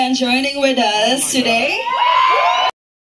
and joining with us oh today.